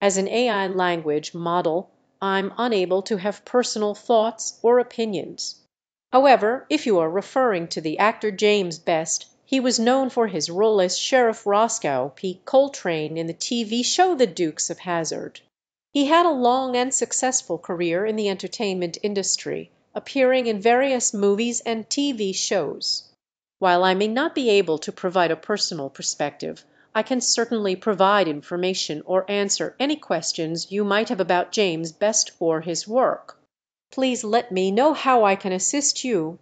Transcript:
As an AI language model I'm unable to have personal thoughts or opinions. However, if you are referring to the actor James Best, he was known for his role as Sheriff Roscoe P. Coltrane in the TV show The Dukes of Hazzard. He had a long and successful career in the entertainment industry, appearing in various movies and TV shows. While I may not be able to provide a personal perspective, I can certainly provide information or answer any questions you might have about James Best or his work. Please let me know how I can assist you.